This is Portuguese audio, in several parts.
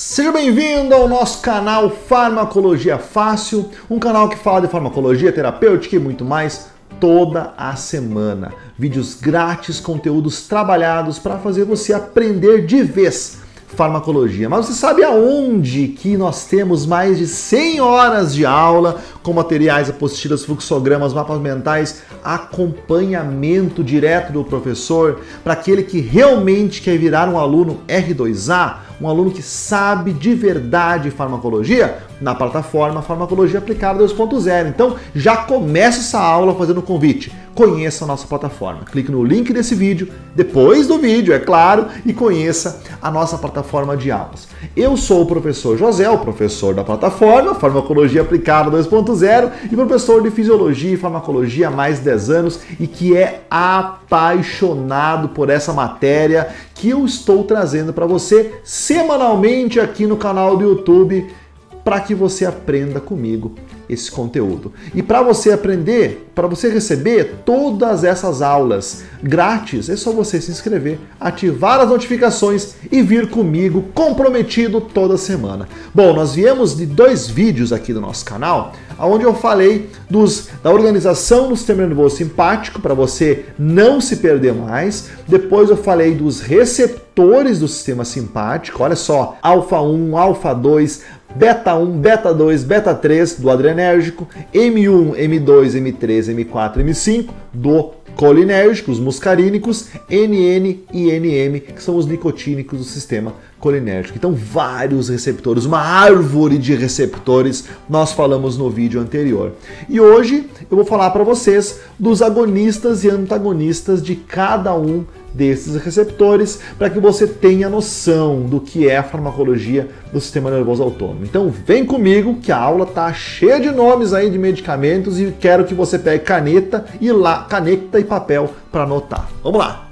Seja bem-vindo ao nosso canal Farmacologia Fácil, um canal que fala de farmacologia terapêutica e muito mais toda a semana. Vídeos grátis, conteúdos trabalhados para fazer você aprender de vez farmacologia. Mas você sabe aonde que nós temos mais de 100 horas de aula com materiais, apostilas, fluxogramas, mapas mentais, acompanhamento direto do professor para aquele que realmente quer virar um aluno R2A, um aluno que sabe de verdade farmacologia? Na plataforma Farmacologia Aplicada 2.0. Então, já começa essa aula fazendo o convite conheça a nossa plataforma. Clique no link desse vídeo, depois do vídeo, é claro, e conheça a nossa plataforma de aulas. Eu sou o professor José, o professor da plataforma Farmacologia Aplicada 2.0 e professor de Fisiologia e Farmacologia há mais de 10 anos e que é apaixonado por essa matéria que eu estou trazendo para você semanalmente aqui no canal do YouTube para que você aprenda comigo esse conteúdo. E para você aprender, para você receber todas essas aulas grátis, é só você se inscrever, ativar as notificações e vir comigo comprometido toda semana. Bom, nós viemos de dois vídeos aqui do nosso canal, onde eu falei dos, da organização do sistema nervoso simpático para você não se perder mais. Depois eu falei dos receptores do sistema simpático, olha só, alfa 1, alfa 2, beta 1, beta 2, beta 3 do adrenérgico, M1, M2, M3, M4, M5 do colinérgico, os muscarínicos, NN e NM, que são os nicotínicos do sistema colinérgico. Então, vários receptores, uma árvore de receptores, nós falamos no vídeo anterior. E hoje eu vou falar para vocês dos agonistas e antagonistas de cada um desses receptores para que você tenha noção do que é a farmacologia do sistema nervoso autônomo. Então vem comigo que a aula tá cheia de nomes aí de medicamentos e quero que você pegue caneta e lá caneta e papel para anotar. Vamos lá.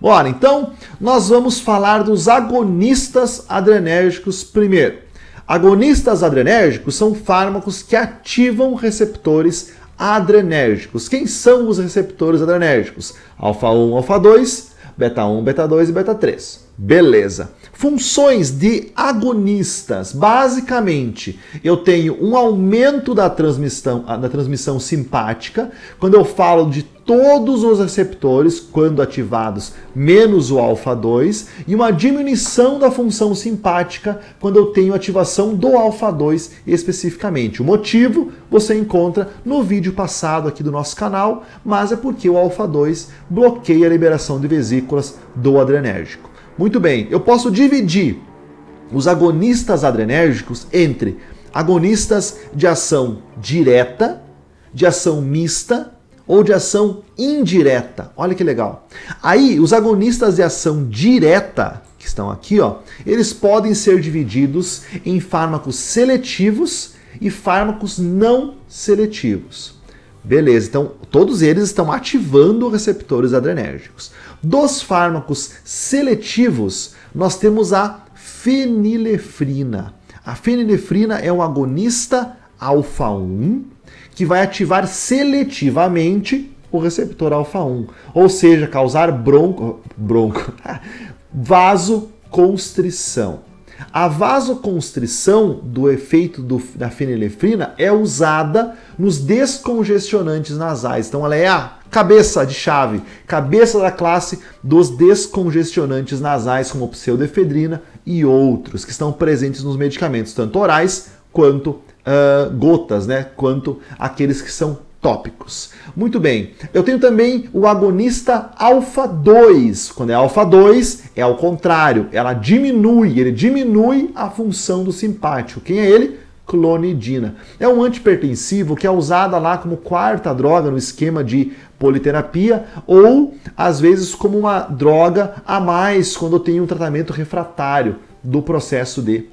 Bora, então nós vamos falar dos agonistas adrenérgicos primeiro. Agonistas adrenérgicos são fármacos que ativam receptores adrenérgicos. Quem são os receptores adrenérgicos? Alfa 1, alfa 2, beta 1, beta 2 e beta 3. Beleza. Funções de agonistas. Basicamente, eu tenho um aumento da transmissão, da transmissão simpática. Quando eu falo de todos os receptores, quando ativados, menos o alfa-2, e uma diminuição da função simpática quando eu tenho ativação do alfa-2 especificamente. O motivo você encontra no vídeo passado aqui do nosso canal, mas é porque o alfa-2 bloqueia a liberação de vesículas do adrenérgico. Muito bem, eu posso dividir os agonistas adrenérgicos entre agonistas de ação direta, de ação mista ou de ação indireta. Olha que legal. Aí, os agonistas de ação direta, que estão aqui, ó, eles podem ser divididos em fármacos seletivos e fármacos não seletivos. Beleza, então todos eles estão ativando receptores adrenérgicos. Dos fármacos seletivos, nós temos a fenilefrina. A fenilefrina é um agonista alfa 1 que vai ativar seletivamente o receptor alfa 1, ou seja, causar bronco, bronco vasoconstrição. A vasoconstrição do efeito do, da fenilefrina é usada nos descongestionantes nasais. Então ela é a cabeça de chave, cabeça da classe dos descongestionantes nasais, como pseudoefedrina e outros que estão presentes nos medicamentos, tanto orais quanto uh, gotas, né? Quanto aqueles que são tópicos. Muito bem. Eu tenho também o agonista alfa 2. Quando é alfa 2, é ao contrário, ela diminui, ele diminui a função do simpático. Quem é ele? Clonidina. É um antipertensivo que é usada lá como quarta droga no esquema de politerapia ou às vezes como uma droga a mais quando tenho um tratamento refratário do processo de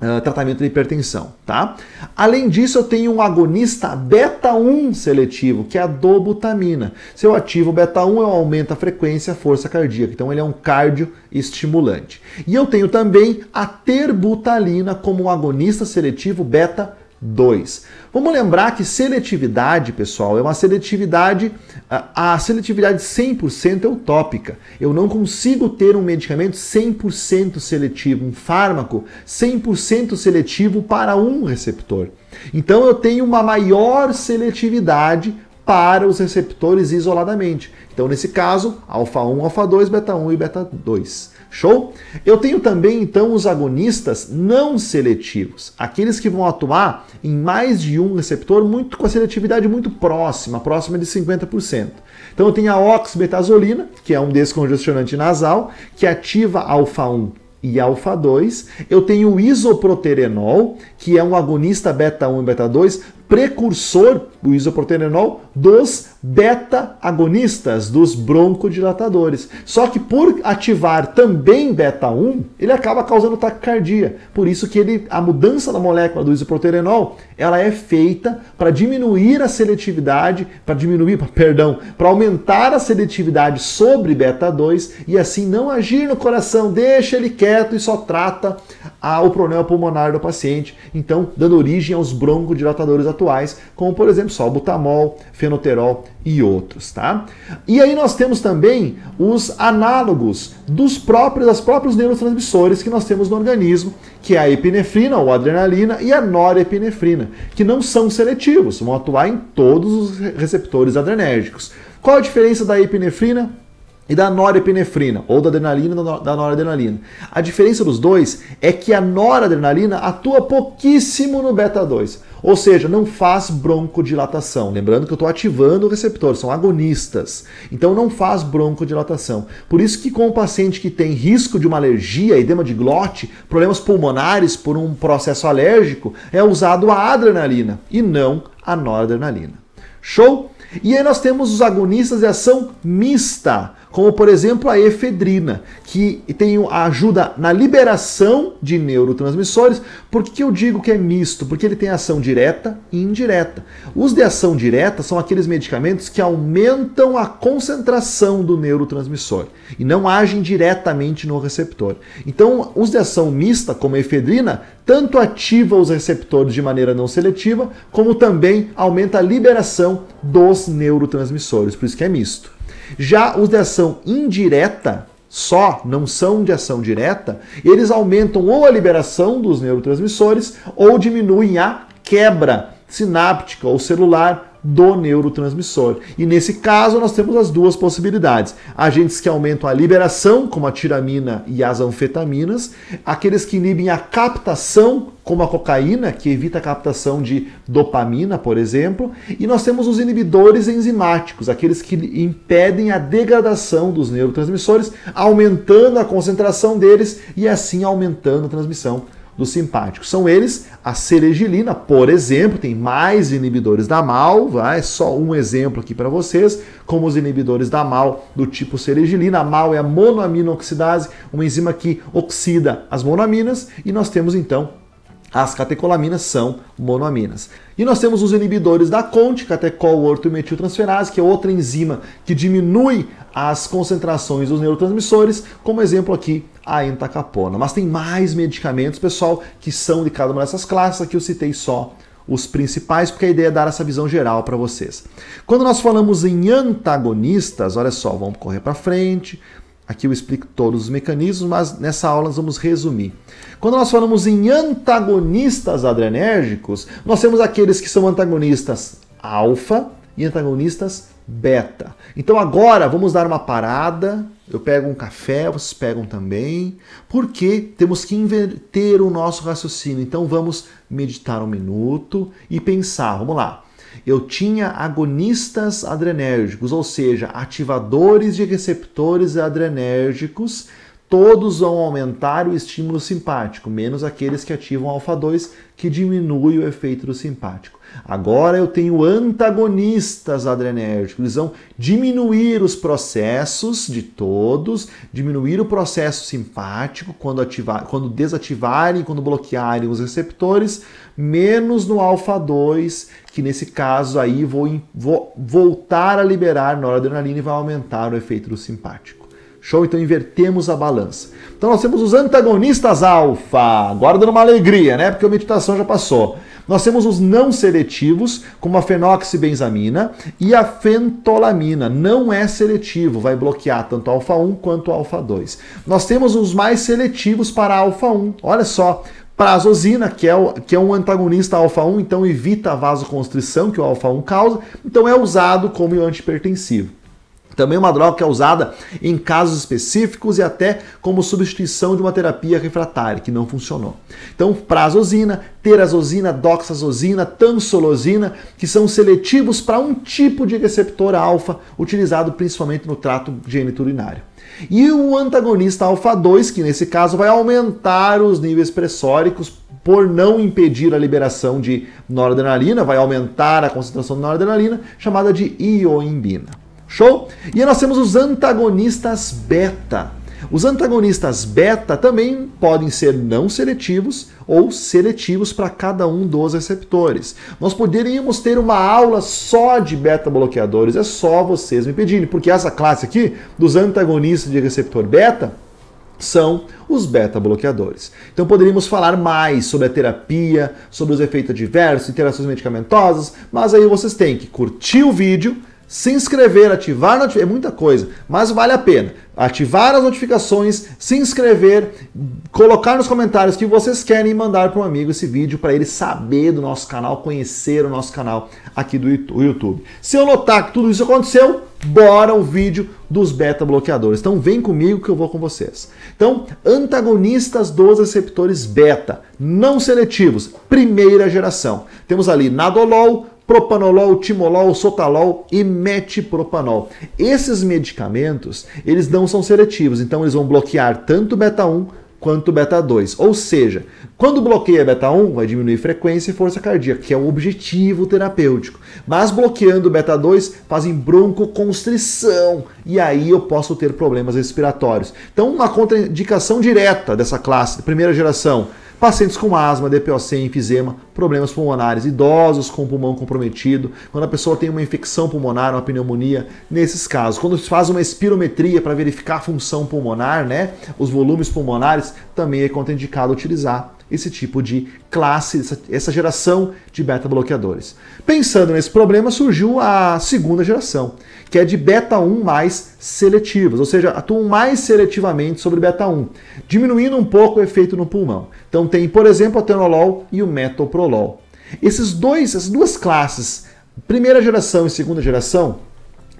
Uh, tratamento de hipertensão, tá? Além disso, eu tenho um agonista beta 1 seletivo, que é a dobutamina. Se eu ativo o beta 1, eu aumento a frequência, a força cardíaca. Então, ele é um cardioestimulante. E eu tenho também a terbutalina como um agonista seletivo beta 2. Vamos lembrar que seletividade, pessoal, é uma seletividade, a seletividade 100% é utópica. Eu não consigo ter um medicamento 100% seletivo, um fármaco 100% seletivo para um receptor. Então eu tenho uma maior seletividade para os receptores isoladamente. Então, nesse caso, alfa 1, alfa 2, beta 1 e beta 2. Show? Eu tenho também então os agonistas não seletivos, aqueles que vão atuar em mais de um receptor muito com a seletividade muito próxima, próxima de 50%. Então eu tenho a oxibetazolina, que é um descongestionante nasal, que ativa alfa 1 e alfa 2. Eu tenho o isoproterenol, que é um agonista beta 1 e beta 2, precursor, o isoproterenol, dos beta-agonistas, dos broncodilatadores. Só que por ativar também beta-1, ele acaba causando taquicardia. Por isso que ele, a mudança da molécula do isoproterenol, ela é feita para diminuir a seletividade, para diminuir, perdão, para aumentar a seletividade sobre beta-2 e assim não agir no coração, deixa ele quieto e só trata a, o problema pulmonar do paciente, então dando origem aos broncodilatadores atuais, como por exemplo salbutamol, fenoterol e outros, tá? E aí nós temos também os análogos dos próprios, das próprios neurotransmissores que nós temos no organismo, que é a epinefrina ou adrenalina e a norepinefrina, que não são seletivos, vão atuar em todos os receptores adrenérgicos. Qual a diferença da epinefrina e da norepinefrina, ou da adrenalina e da noradrenalina. A diferença dos dois é que a noradrenalina atua pouquíssimo no beta 2, ou seja, não faz broncodilatação. Lembrando que eu estou ativando o receptor, são agonistas, então não faz broncodilatação. Por isso que com o paciente que tem risco de uma alergia, edema de glote, problemas pulmonares por um processo alérgico, é usado a adrenalina e não a noradrenalina. Show? E aí nós temos os agonistas de ação mista, como por exemplo a efedrina, que tem ajuda na liberação de neurotransmissores. Por que eu digo que é misto? Porque ele tem ação direta e indireta. Os de ação direta são aqueles medicamentos que aumentam a concentração do neurotransmissor e não agem diretamente no receptor. Então, os de ação mista, como a efedrina, tanto ativa os receptores de maneira não seletiva, como também aumenta a liberação dos neurotransmissores, por isso que é misto. Já os de ação indireta, só, não são de ação direta, eles aumentam ou a liberação dos neurotransmissores ou diminuem a quebra sináptica ou celular do neurotransmissor. E nesse caso nós temos as duas possibilidades: agentes que aumentam a liberação, como a tiramina e as anfetaminas, aqueles que inibem a captação, como a cocaína, que evita a captação de dopamina, por exemplo, e nós temos os inibidores enzimáticos, aqueles que impedem a degradação dos neurotransmissores, aumentando a concentração deles e assim aumentando a transmissão dos simpáticos. São eles a ceregilina, por exemplo, tem mais inibidores da MAL, vai, só um exemplo aqui para vocês, como os inibidores da MAL do tipo ceregilina. A MAL é a monoamino-oxidase, uma enzima que oxida as monoaminas, e nós temos então as catecolaminas são monoaminas. E nós temos os inibidores da CONT, catecol ortometiltransferase, que é outra enzima que diminui as concentrações dos neurotransmissores, como exemplo aqui a entacapona. Mas tem mais medicamentos, pessoal, que são de cada uma dessas classes, aqui eu citei só os principais, porque a ideia é dar essa visão geral para vocês. Quando nós falamos em antagonistas, olha só, vamos correr para frente, Aqui eu explico todos os mecanismos, mas nessa aula nós vamos resumir. Quando nós falamos em antagonistas adrenérgicos, nós temos aqueles que são antagonistas alfa e antagonistas beta. Então agora vamos dar uma parada. Eu pego um café, vocês pegam também, porque temos que inverter o nosso raciocínio. Então vamos meditar um minuto e pensar. Vamos lá eu tinha agonistas adrenérgicos, ou seja, ativadores de receptores adrenérgicos, todos vão aumentar o estímulo simpático, menos aqueles que ativam alfa-2, que diminui o efeito do simpático. Agora eu tenho antagonistas adrenérgicos, eles vão diminuir os processos de todos, diminuir o processo simpático quando, ativar, quando desativarem, quando bloquearem os receptores, menos no alfa-2, que nesse caso aí vou, vou voltar a liberar noradrenalina e vai aumentar o efeito do simpático. Show? Então invertemos a balança. Então nós temos os antagonistas alfa. Agora uma alegria, né? Porque a meditação já passou. Nós temos os não seletivos, como a fenoxibenzamina e a fentolamina. Não é seletivo, vai bloquear tanto alfa 1 quanto alfa 2. Nós temos os mais seletivos para alfa 1. Olha só, prazosina, que é, o, que é um antagonista alfa-1, então evita a vasoconstrição que o alfa-1 causa, então é usado como antipertensivo. Também uma droga que é usada em casos específicos e até como substituição de uma terapia refratária, que não funcionou. Então, prazosina, terazosina, doxazosina, tansolosina, que são seletivos para um tipo de receptor alfa, utilizado principalmente no trato geniturinário. E o antagonista alfa-2, que nesse caso vai aumentar os níveis pressóricos por não impedir a liberação de noradrenalina, vai aumentar a concentração de noradrenalina, chamada de ioimbina. Show? E nós temos os antagonistas beta. Os antagonistas beta também podem ser não seletivos ou seletivos para cada um dos receptores. Nós poderíamos ter uma aula só de beta bloqueadores, é só vocês me pedirem, porque essa classe aqui dos antagonistas de receptor beta são os beta bloqueadores. Então poderíamos falar mais sobre a terapia, sobre os efeitos adversos, interações medicamentosas, mas aí vocês têm que curtir o vídeo, se inscrever, ativar é muita coisa, mas vale a pena. Ativar as notificações, se inscrever, colocar nos comentários que vocês querem mandar para um amigo esse vídeo para ele saber do nosso canal, conhecer o nosso canal aqui do YouTube. Se eu notar que tudo isso aconteceu, bora o vídeo dos beta bloqueadores. Então vem comigo que eu vou com vocês. Então, antagonistas dos receptores beta, não seletivos, primeira geração. Temos ali Nadolol, propanolol, timolol, sotalol e metipropanol. Esses medicamentos, eles não são seletivos, então eles vão bloquear tanto beta 1 quanto beta 2. Ou seja, quando bloqueia beta 1, vai diminuir frequência e força cardíaca, que é o objetivo terapêutico. Mas bloqueando beta 2, fazem broncoconstrição e aí eu posso ter problemas respiratórios. Então, uma contraindicação direta dessa classe, primeira geração, pacientes com asma, DPOC, enfisema, problemas pulmonares, idosos com pulmão comprometido, quando a pessoa tem uma infecção pulmonar, uma pneumonia, nesses casos. Quando se faz uma espirometria para verificar a função pulmonar, né, os volumes pulmonares, também é contraindicado utilizar esse tipo de classe, essa, geração de beta-bloqueadores. Pensando nesse problema, surgiu a segunda geração, que é de beta-1 mais seletivos, ou seja, atuam mais seletivamente sobre beta-1, diminuindo um pouco o efeito no pulmão. Então tem, por exemplo, o atenolol e o metoprolol. Esses dois, essas duas classes, primeira geração e segunda geração,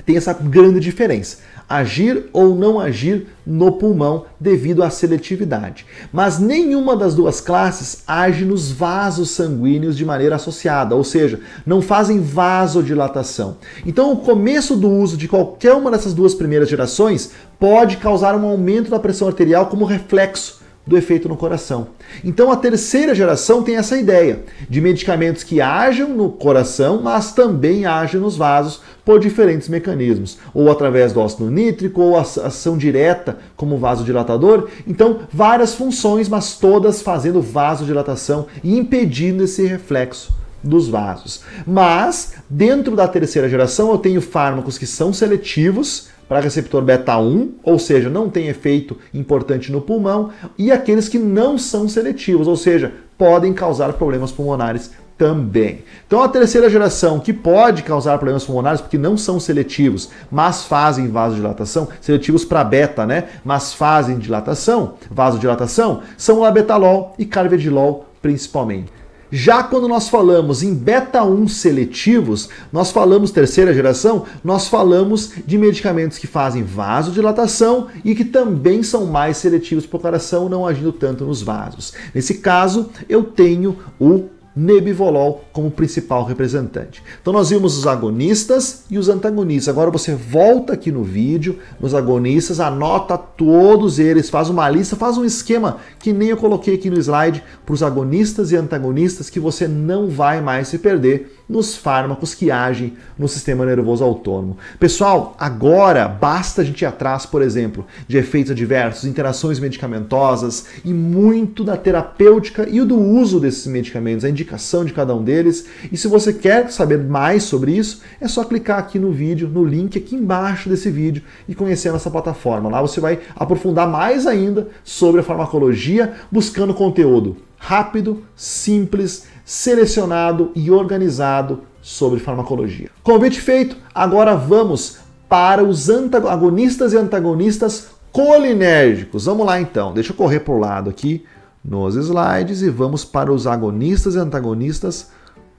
tem essa grande diferença agir ou não agir no pulmão devido à seletividade. Mas nenhuma das duas classes age nos vasos sanguíneos de maneira associada, ou seja, não fazem vasodilatação. Então, o começo do uso de qualquer uma dessas duas primeiras gerações pode causar um aumento da pressão arterial como reflexo do efeito no coração. Então a terceira geração tem essa ideia de medicamentos que ajam no coração, mas também agem nos vasos por diferentes mecanismos, ou através do óxido nítrico, ou ação direta como vasodilatador. Então, várias funções, mas todas fazendo vasodilatação e impedindo esse reflexo dos vasos. Mas, dentro da terceira geração, eu tenho fármacos que são seletivos para receptor beta 1, ou seja, não tem efeito importante no pulmão, e aqueles que não são seletivos, ou seja, podem causar problemas pulmonares também. Então a terceira geração que pode causar problemas pulmonares porque não são seletivos, mas fazem vasodilatação, seletivos para beta, né? Mas fazem dilatação, vasodilatação, são o labetalol e carvedilol principalmente. Já quando nós falamos em beta 1 seletivos, nós falamos terceira geração, nós falamos de medicamentos que fazem vasodilatação e que também são mais seletivos para o coração, não agindo tanto nos vasos. Nesse caso, eu tenho o Nebivolol como principal representante. Então nós vimos os agonistas e os antagonistas. Agora você volta aqui no vídeo, nos agonistas, anota todos eles, faz uma lista, faz um esquema que nem eu coloquei aqui no slide para os agonistas e antagonistas que você não vai mais se perder nos fármacos que agem no sistema nervoso autônomo. Pessoal, agora basta a gente ir atrás, por exemplo, de efeitos adversos, interações medicamentosas e muito da terapêutica e do uso desses medicamentos, a indicação de cada um deles. E se você quer saber mais sobre isso, é só clicar aqui no vídeo, no link aqui embaixo desse vídeo e conhecer a nossa plataforma. Lá você vai aprofundar mais ainda sobre a farmacologia, buscando conteúdo rápido, simples, selecionado e organizado sobre farmacologia. Convite feito, agora vamos para os agonistas e antagonistas colinérgicos. Vamos lá então, deixa eu correr para o lado aqui nos slides e vamos para os agonistas e antagonistas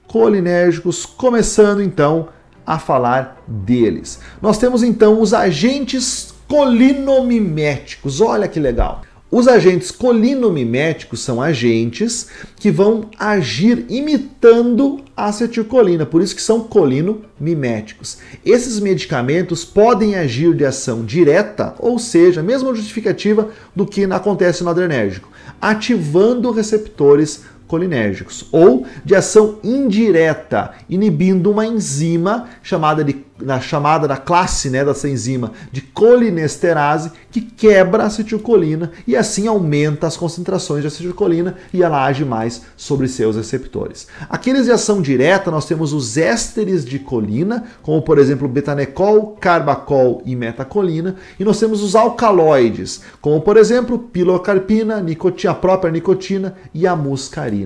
colinérgicos, começando então a falar deles. Nós temos então os agentes colinomiméticos. Olha que legal. Os agentes colinomiméticos são agentes que vão agir imitando a acetilcolina, por isso que são colinomiméticos. Esses medicamentos podem agir de ação direta, ou seja, mesma justificativa do que acontece no adrenérgico, ativando receptores colinérgicos, ou de ação indireta, inibindo uma enzima chamada de na chamada da classe né, dessa enzima de colinesterase, que quebra a acetilcolina e assim aumenta as concentrações de acetilcolina e ela age mais sobre seus receptores. Aqueles de ação direta, nós temos os ésteres de colina, como por exemplo betanecol, carbacol e metacolina, e nós temos os alcaloides, como por exemplo pilocarpina, nicotina, a própria nicotina e a muscarina.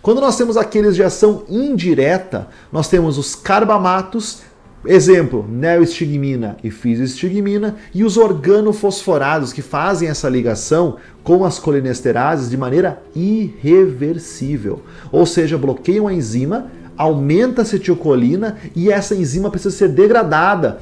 Quando nós temos aqueles de ação indireta, nós temos os carbamatos, Exemplo, neoestigmina e fisostigmina e os organofosforados que fazem essa ligação com as colinesterases de maneira irreversível. Ou seja, bloqueiam a enzima, aumenta a acetilcolina e essa enzima precisa ser degradada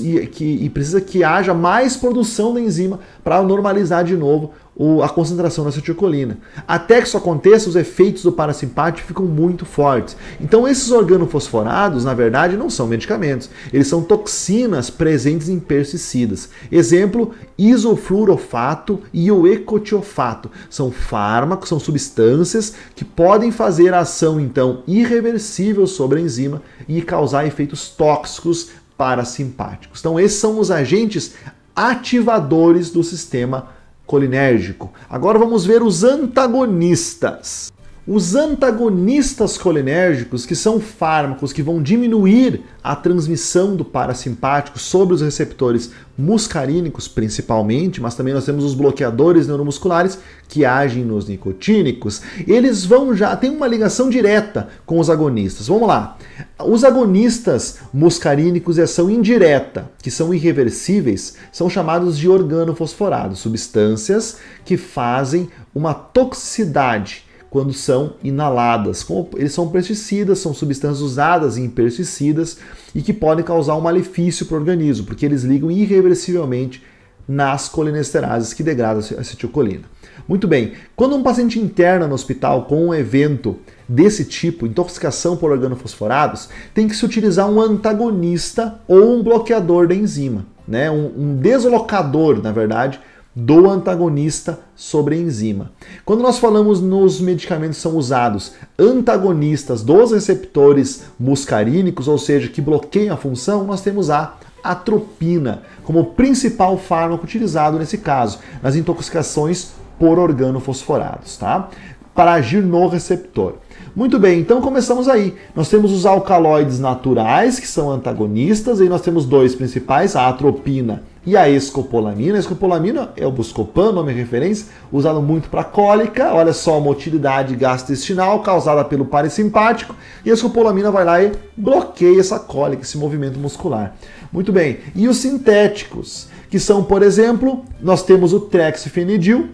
e, e, que, e precisa que haja mais produção da enzima para normalizar de novo o, a concentração da acetilcolina. Até que isso aconteça, os efeitos do parasimpático ficam muito fortes. Então, esses organofosforados, na verdade, não são medicamentos, eles são toxinas presentes em pesticidas. Exemplo, isofluorofato e o ecotiofato. São fármacos, são substâncias que podem fazer ação, então, irreversível sobre a enzima e causar efeitos tóxicos parasimpáticos. Então, esses são os agentes ativadores do sistema colinérgico. Agora vamos ver os antagonistas. Os antagonistas colinérgicos, que são fármacos que vão diminuir a transmissão do parasimpático sobre os receptores muscarínicos, principalmente, mas também nós temos os bloqueadores neuromusculares que agem nos nicotínicos, eles vão já tem uma ligação direta com os agonistas. Vamos lá. Os agonistas muscarínicos de ação indireta, que são irreversíveis, são chamados de organofosforados, substâncias que fazem uma toxicidade quando são inaladas. Como eles são pesticidas, são substâncias usadas em pesticidas e que podem causar um malefício para o organismo, porque eles ligam irreversivelmente nas colinesterases que degradam a acetilcolina. Muito bem, quando um paciente interna no hospital com um evento desse tipo, intoxicação por organofosforados, tem que se utilizar um antagonista ou um bloqueador da enzima, né? um, um deslocador, na verdade, do antagonista sobre a enzima. Quando nós falamos nos medicamentos são usados antagonistas dos receptores muscarínicos, ou seja, que bloqueiam a função, nós temos a atropina como principal fármaco utilizado nesse caso, nas intoxicações por organofosforados, tá? Para agir no receptor. Muito bem, então começamos aí. Nós temos os alcaloides naturais, que são antagonistas, e nós temos dois principais, a atropina e a escopolamina. A escopolamina é o Buscopan, nome de referência, usado muito para cólica. Olha só, uma utilidade gastrointestinal causada pelo parasimpático. E a escopolamina vai lá e bloqueia essa cólica, esse movimento muscular. Muito bem. E os sintéticos, que são, por exemplo, nós temos o trexifenidil,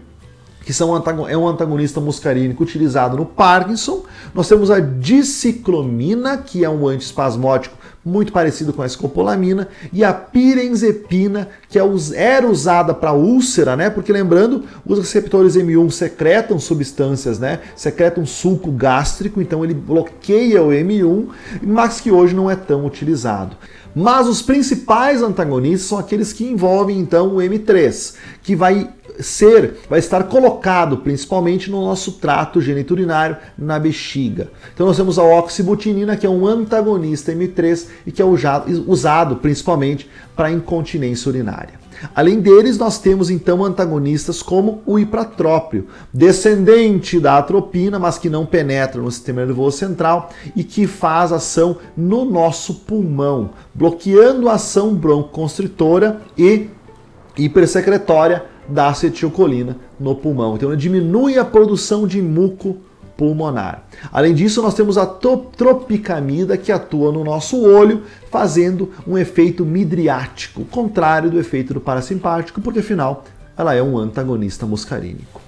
que são é um antagonista muscarínico utilizado no Parkinson. Nós temos a diciclomina, que é um antiespasmódico muito parecido com a escopolamina, e a pirenzepina, que é era usada para úlcera, né? Porque lembrando, os receptores M1 secretam substâncias, né? Secretam suco gástrico, então ele bloqueia o M1, mas que hoje não é tão utilizado. Mas os principais antagonistas são aqueles que envolvem então o M3, que vai ser, vai estar colocado principalmente no nosso trato geniturinário, na bexiga. Então nós temos a oxibutinina, que é um antagonista M3 e que é usado, principalmente para incontinência urinária. Além deles, nós temos então antagonistas como o ipratrópio, descendente da atropina, mas que não penetra no sistema nervoso central e que faz ação no nosso pulmão, bloqueando a ação broncoconstritora e hipersecretória da acetilcolina no pulmão. Então, diminui a produção de muco pulmonar. Além disso, nós temos a tropicamida que atua no nosso olho, fazendo um efeito midriático, contrário do efeito do parasimpático, porque afinal ela é um antagonista muscarínico.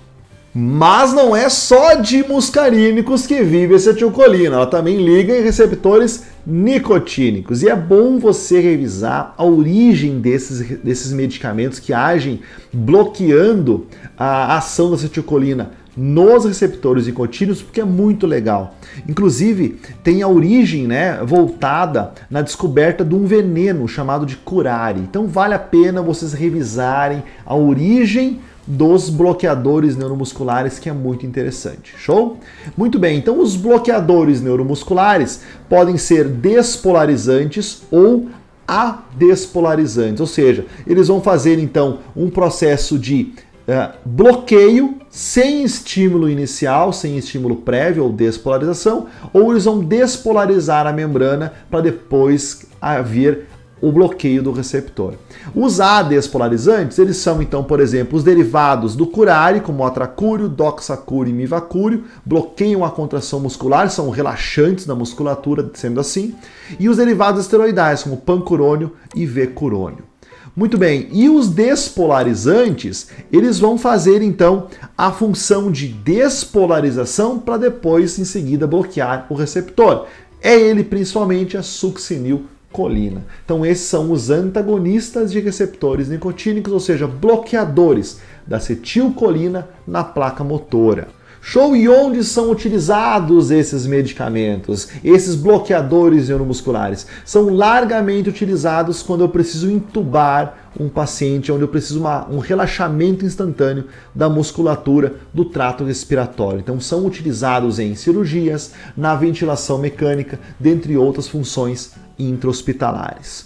Mas não é só de muscarínicos que vive acetilcolina, ela também liga em receptores nicotínicos. E é bom você revisar a origem desses, desses medicamentos que agem bloqueando a ação da acetilcolina nos receptores nicotínicos, porque é muito legal. Inclusive, tem a origem né, voltada na descoberta de um veneno chamado de curare. Então, vale a pena vocês revisarem a origem dos bloqueadores neuromusculares, que é muito interessante. Show? Muito bem, então os bloqueadores neuromusculares podem ser despolarizantes ou adespolarizantes, ou seja, eles vão fazer então um processo de uh, bloqueio sem estímulo inicial, sem estímulo prévio ou despolarização, ou eles vão despolarizar a membrana para depois haver o bloqueio do receptor. Os adespolarizantes, eles são então, por exemplo, os derivados do curare, como atracúrio, doxacúrio e mivacúrio, bloqueiam a contração muscular, são relaxantes da musculatura, sendo assim, e os derivados esteroidais, como pancurônio e vecurônio. Muito bem, e os despolarizantes, eles vão fazer então a função de despolarização para depois, em seguida, bloquear o receptor. É ele principalmente a succinil colina. Então esses são os antagonistas de receptores nicotínicos, ou seja, bloqueadores da acetilcolina na placa motora. Show! E onde são utilizados esses medicamentos, esses bloqueadores neuromusculares? São largamente utilizados quando eu preciso intubar um paciente, onde eu preciso uma, um relaxamento instantâneo da musculatura do trato respiratório. Então, são utilizados em cirurgias, na ventilação mecânica, dentre outras funções intra-hospitalares.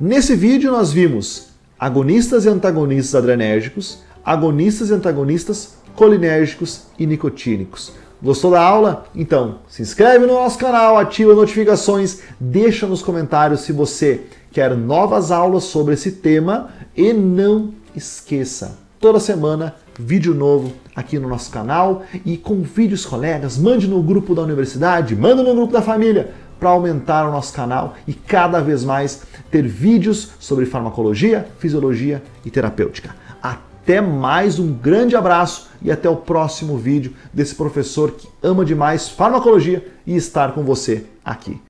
Nesse vídeo, nós vimos agonistas e antagonistas adrenérgicos, agonistas e antagonistas colinérgicos e nicotínicos. Gostou da aula? Então, se inscreve no nosso canal, ativa as notificações, deixa nos comentários se você quer novas aulas sobre esse tema e não esqueça, toda semana vídeo novo aqui no nosso canal e convide os colegas, mande no grupo da universidade, manda no grupo da família para aumentar o nosso canal e cada vez mais ter vídeos sobre farmacologia, fisiologia e terapêutica. Até mais, um grande abraço e até o próximo vídeo desse professor que ama demais farmacologia e estar com você aqui.